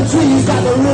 the trees got the.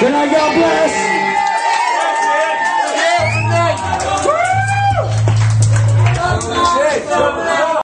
Tonight, God bless.